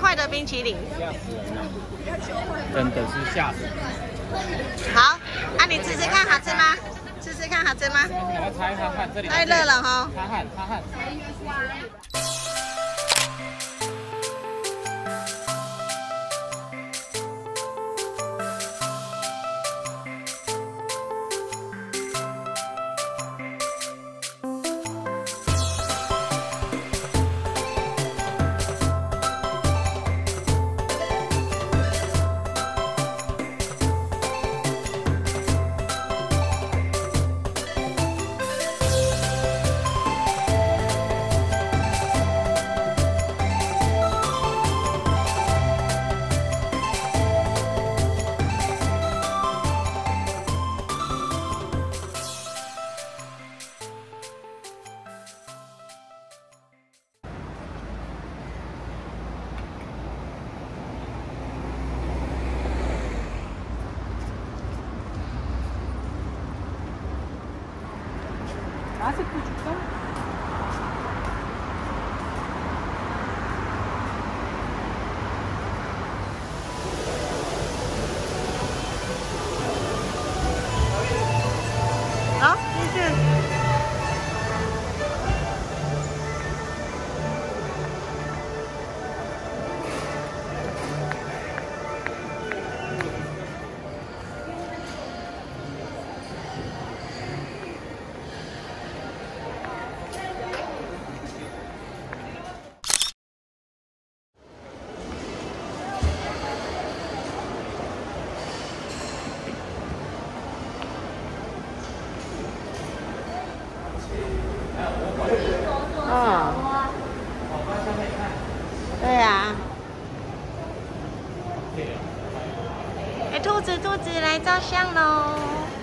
块的冰淇淋。真的是吓死人。好，啊，你吃吃看好吃吗？吃吃看好吃吗？擦一擦汗，这里太热了哈。擦汗，擦汗。Ah, hace tu 像喽！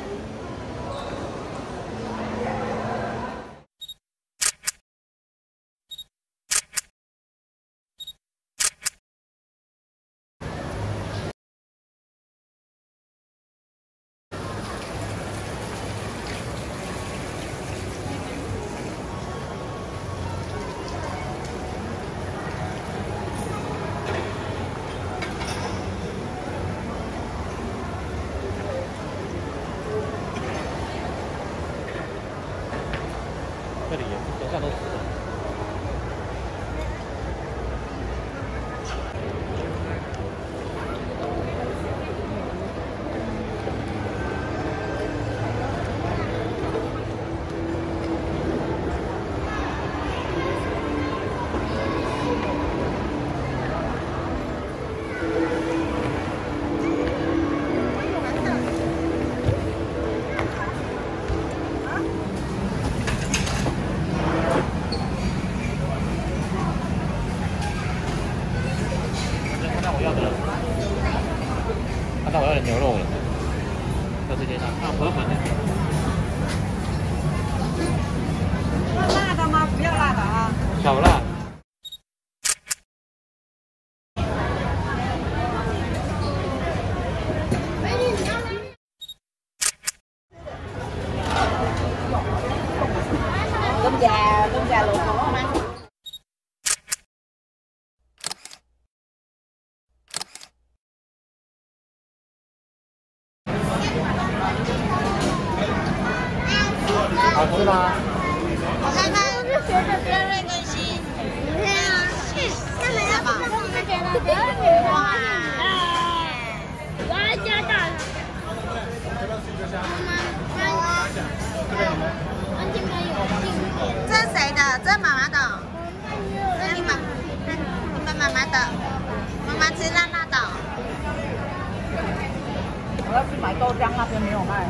豆浆，那边没有卖。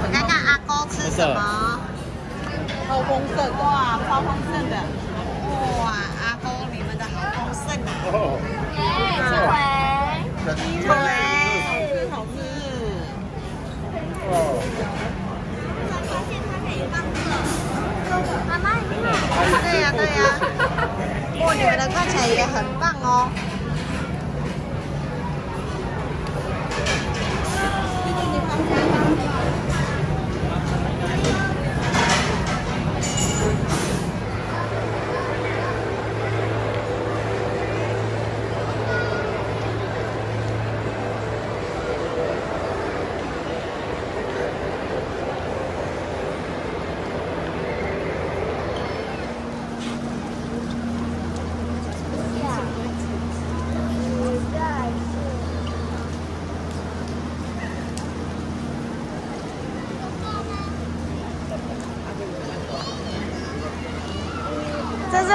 我看看阿公吃什么？超丰盛，哇，超丰盛的。哇，阿公你们的好丰盛啊！耶，志伟。鸡腿，好吃。妈妈，你看。对呀对呀。哇，你们的看起来也很棒哦。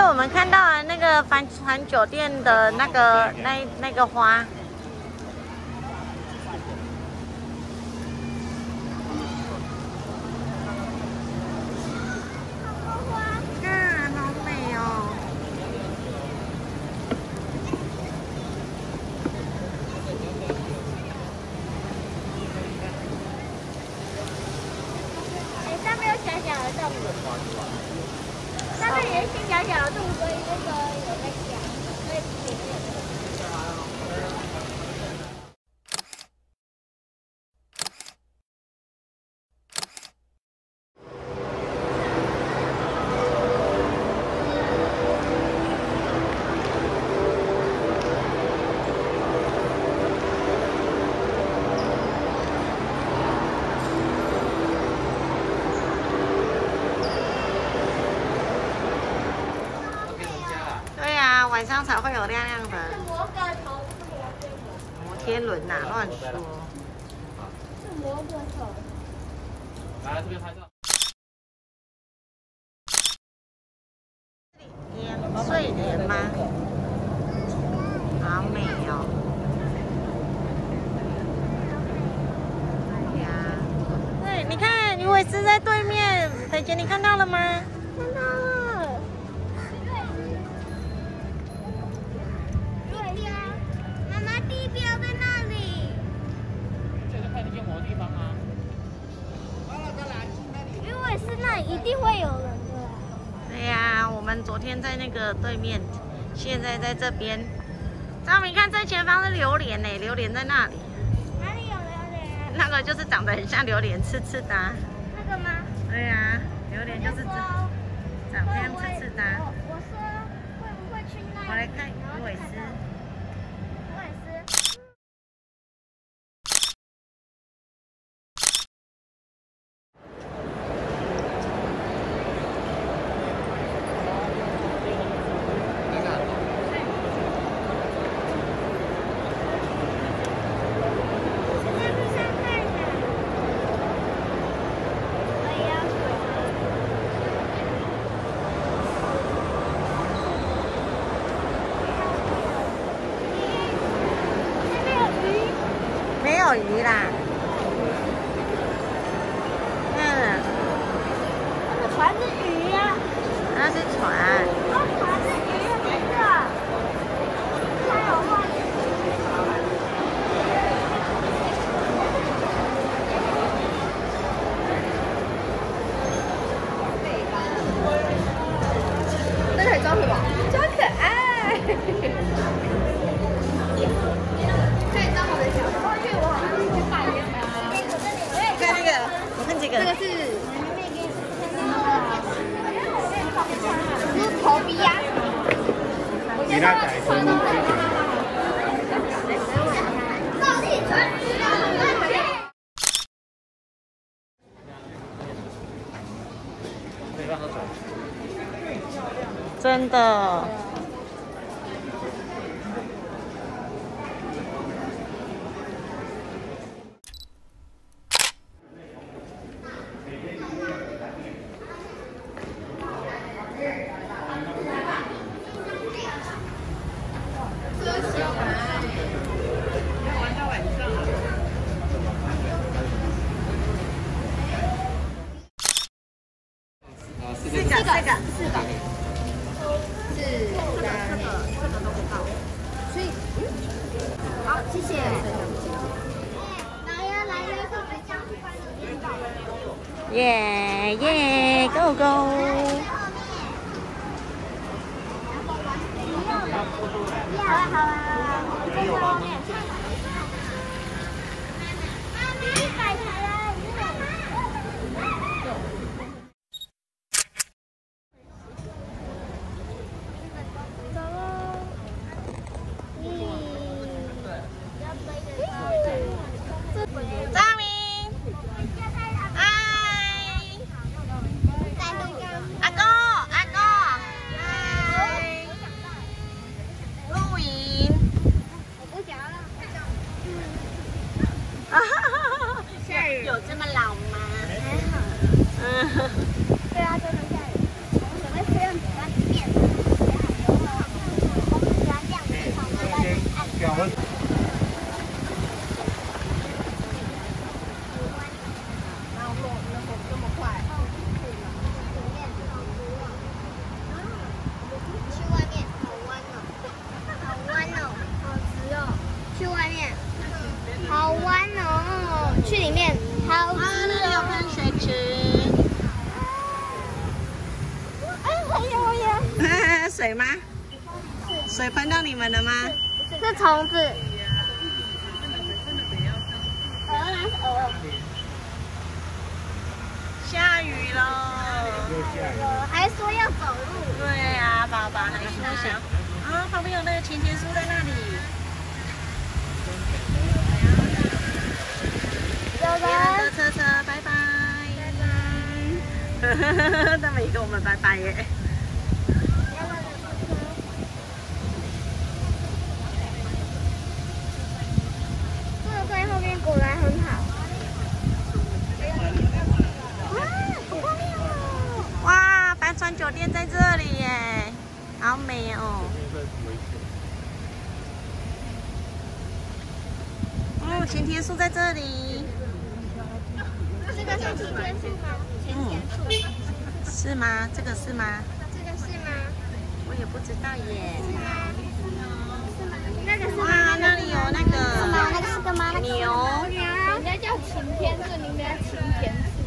我们看到了那个帆船酒店的那个那那个花。嗯，好美哦。哎，上面有小小的动物，上面有一些小小的动物，所以那个有在讲，所以前面有。对呀、晚上才会有亮亮的是摩根头，摩天轮呐、乱说。是摩根头。来这边拍对面，现在在这边。张明看最前方是榴莲呢，榴莲在那里，哪里有榴莲？那个就是长得很像榴莲，刺刺的啊、那个吗？对呀、榴莲就是这长这样刺刺的啊、我我说会不会去那里？我来看到鱼尾狮。是在路上看的。我也要水。那边有鱼，没有鱼啦。嗯，那个船是鱼呀、那是船。那船是鱼的那个，还有画那可以装什么？装可爱。可以装我的小猫，因为我好像是去拜年的。看那个，我看这个。这个是猪头皮呀。你那改成鸡腿。倒立船。可以让它走。真的。啊，四这个，这个，四个，四三年。所以，嗯，好，谢谢。来呀来呀，快来江欢耶耶，Go Go！好了好了，我在后面。妈咪，摆台了，走喽。张明，嗨，阿公，阿公，嗨，露营，我想要让啊哈哈下雨。有这么老吗？还好。嗯，对啊，真的下雨。我准备吃用子弹面。水吗？水喷到你们了吗？是虫子。下雨了。还说要走路。对啊，爸爸还说想。啊，旁边有那个甜甜树在那里。有别人的人。车车，拜拜。拜拜。他们也跟我们拜拜耶。坐在后面果然很好。哇，好漂亮哦！哇，帆船酒店在这里耶，好美哦。哦，前天树在这里，这个是晴天树吗？前天树。是吗？这个是吗？这个是吗？我也不知道耶。是吗？那个是吗？哇，那里有那是吗？那个是个吗？个牛，人家叫晴天树，你们叫晴天树。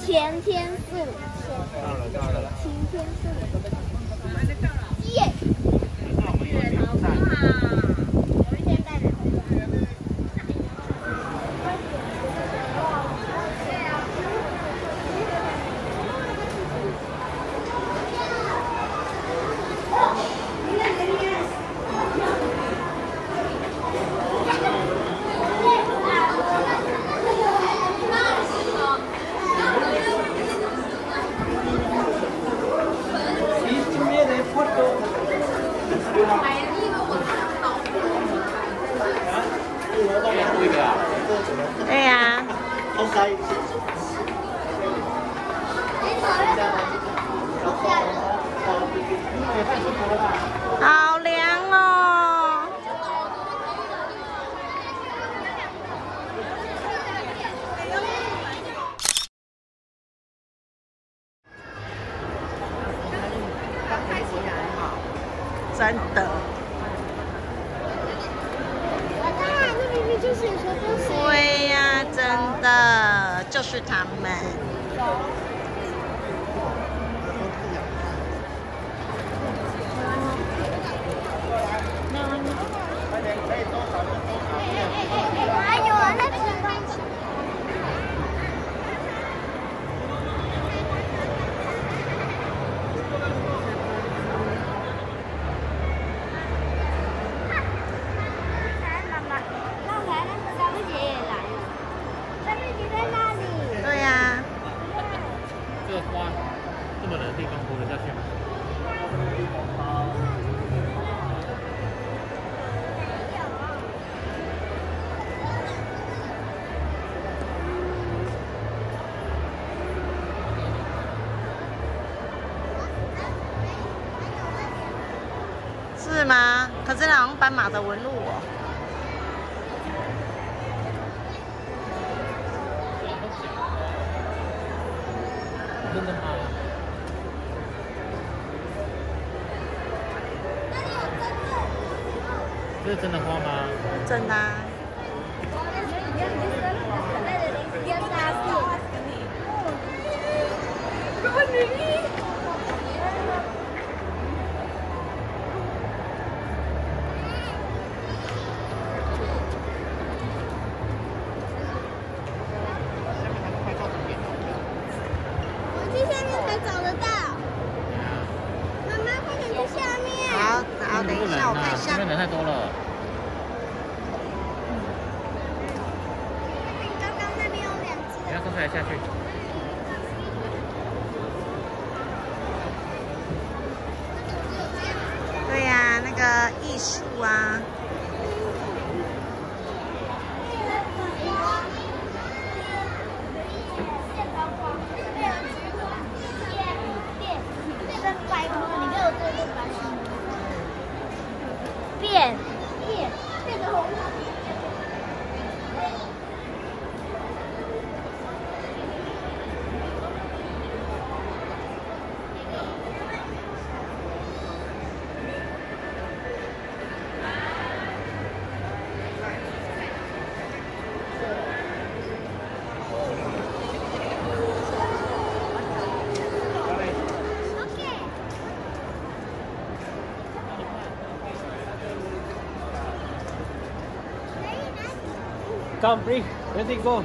前天树。到了到了。晴天树。耶！有好凉哦。真的，啊，那明明就是你说的是。对呀、真的就是他们。还有啊，那个关系。妈妈，刚才那个张姐也来了，张姐在那里。对呀、这个花这么冷是吗？可是那好像斑马的纹路哦。真的吗？这是真的花吗？真的、啊。我去下面才找得到。妈妈，快点去下面。好，好，等一下，我看一下这边。人太多了。刚刚那边有两只不要上来下去。对呀、那个艺术啊，Come, Bree. Where go?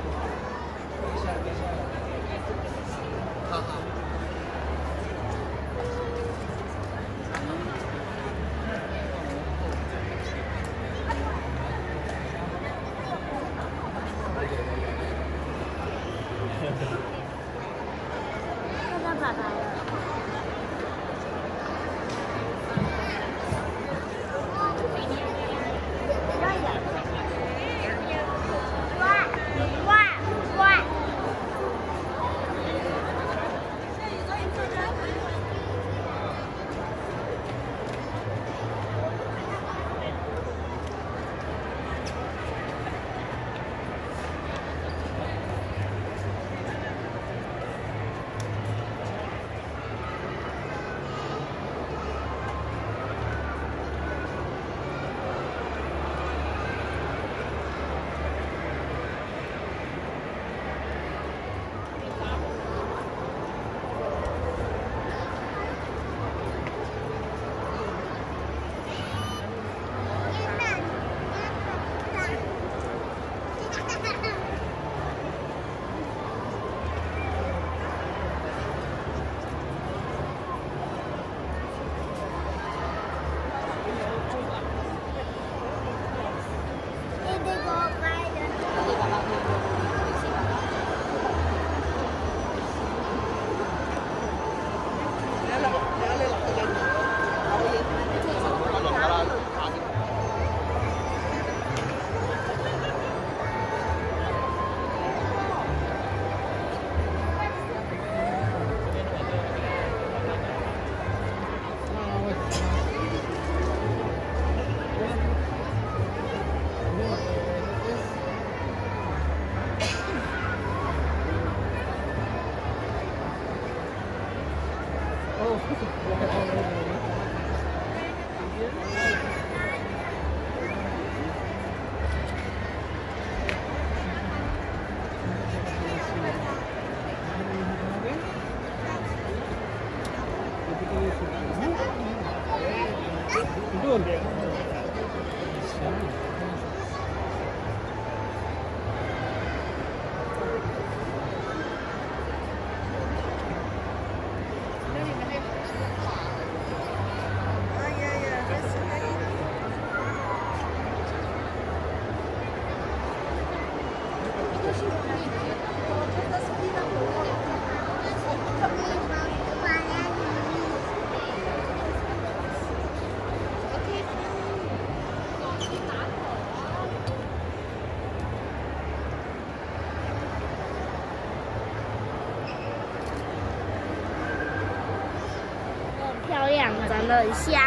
很香，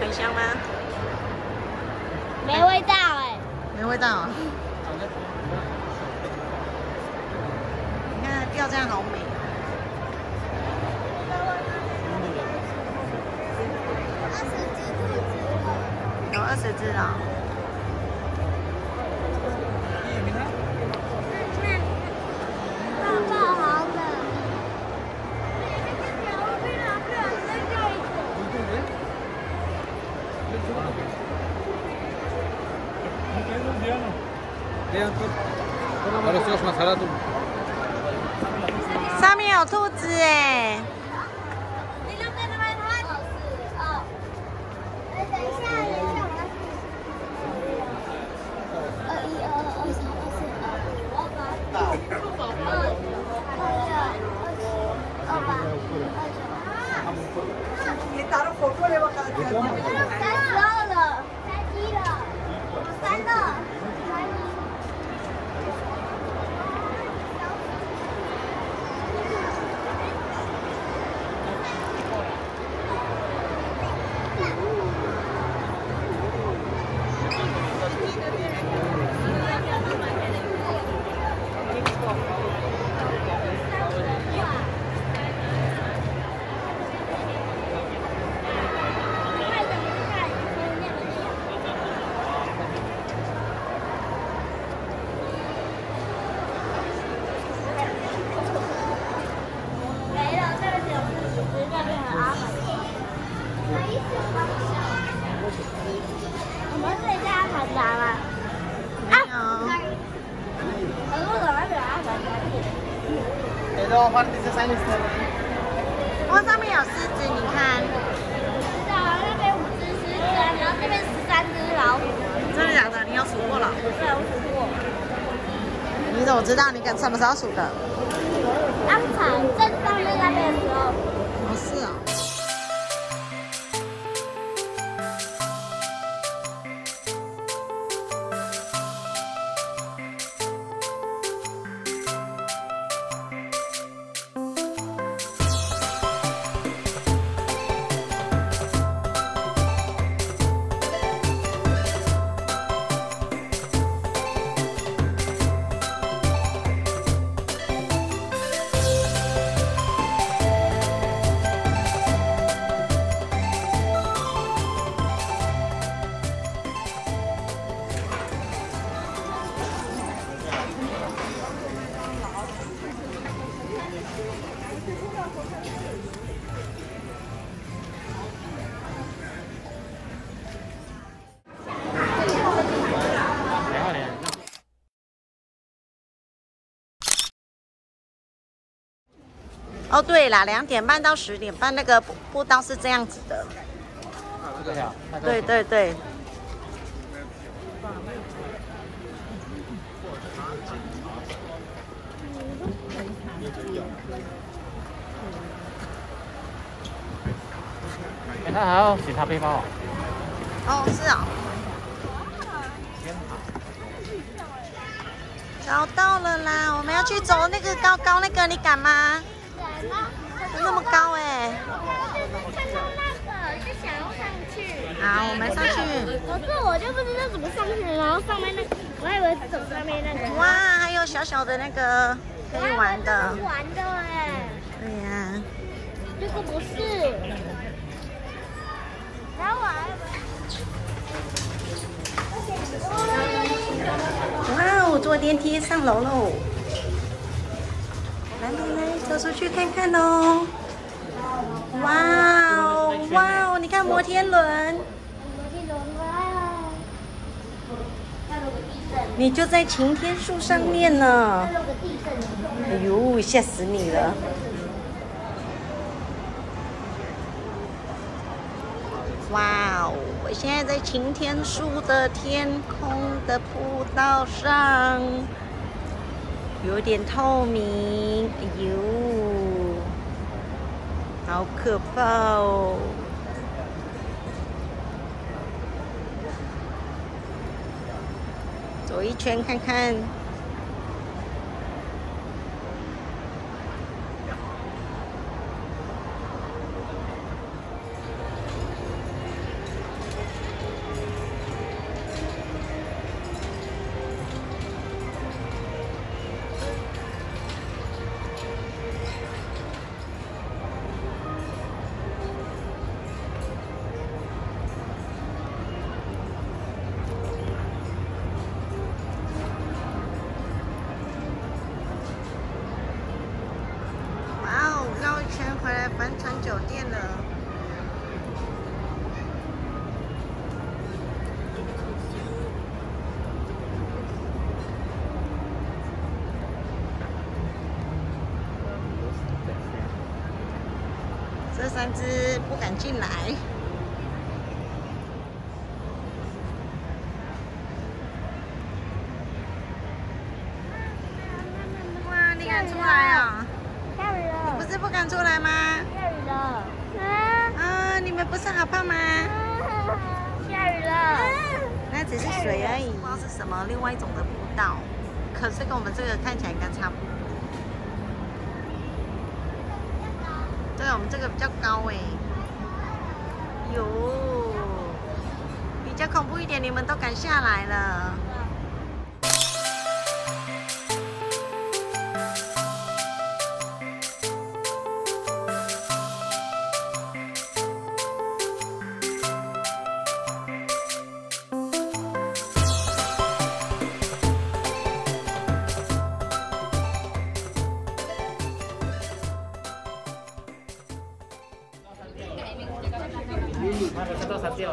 很香吗？没味道哎，没味道。你看钓这样好美，有二十只了。杀手的。哦，对啦，两点半到十点半那个步步道是这样子的。这个呀，那个对对对。哎，他还要检查背包啊？哦，是哦。找到了啦！我们要去走那个高高那个，你敢吗？那么高哎、看到那个就想要上去。好，我们上去。可是我就不知道怎么上去，然后上面那，我还以为是走上面那个。哇，还有小小的那个可以玩的。玩的哎，对呀、这个不是。然后我还哇，哦坐电梯上楼喽！来来来，走出去看看哦！哇哦哇哦，你看摩天轮，哇，那如果地震，你就在擎天树上面呢。哎呦，吓死你了！哇哦，我现在在擎天树的天空的步道上，有点透明，哎呦，好可怕哦！走一圈看看。三只不敢进来。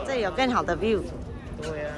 这里有更好的 view。对啊。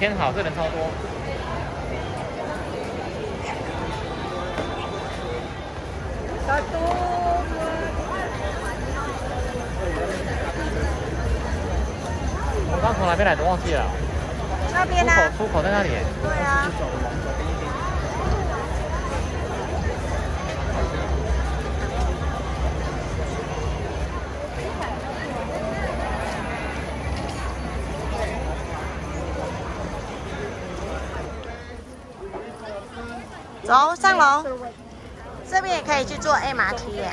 签好，这人超多。我刚从哪边来的忘记了，出那边呢、口出口在那里。对啊。走上楼，这边也可以去坐 MRT 耶。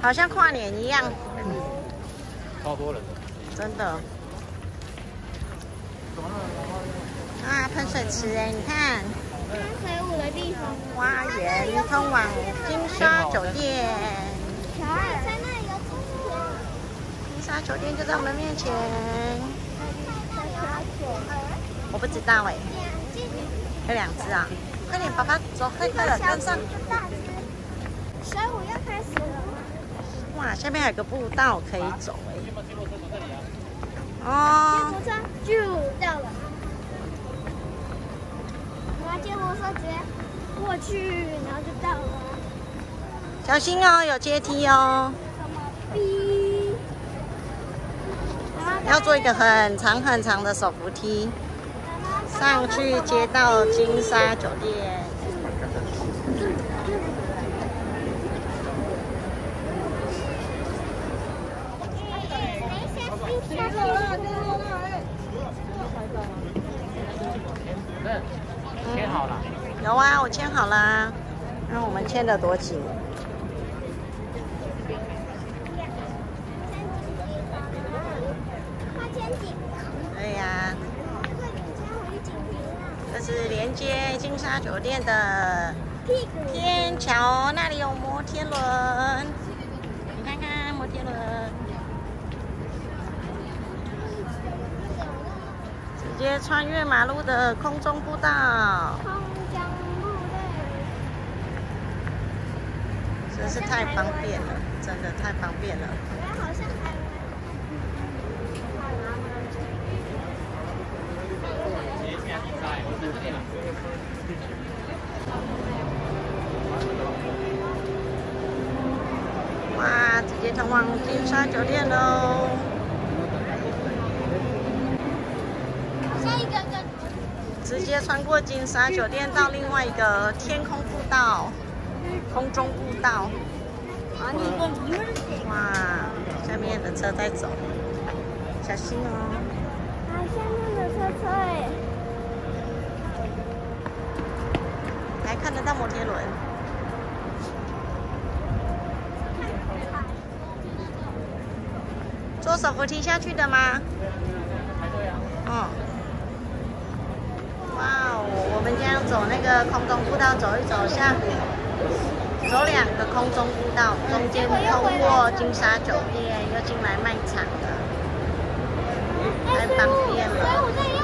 好像跨年一样，超多人的。真的。啊，喷水池哎，你看，水舞的地方。花园通往金沙酒店，在那里有金金沙酒店就在我们面前。我不知道哎，有两只啊！快点，爸爸走，快快的跟上。水舞要开始了吗？哇，下面还有个步道可以走哎。哦，接驳车就到了。接驳车直接过去，然后就到了。小心哦，有阶梯哦。要做一个很长很长的手扶梯上去接到金沙酒店。签好了。有啊，我签好啦。那我们签的多紧？快签紧对呀、快点签回紧这是连接金沙酒店的。天桥，那里有摩天轮。你看看摩天轮，直接穿越马路的空中步道，真是太方便了，真的太方便了。接通往金沙酒店喽！下一个直接穿过金沙酒店到另外一个天空步道、空中步道。哇，下面的车在走，小心哦！啊，下面的车车哎，还看得到摩天轮。坐手扶梯下去的吗？嗯。哇哦，我们将走那个空中步道走一走下，走两个空中步道，中间通过金沙酒店，又进来卖场了。太方便了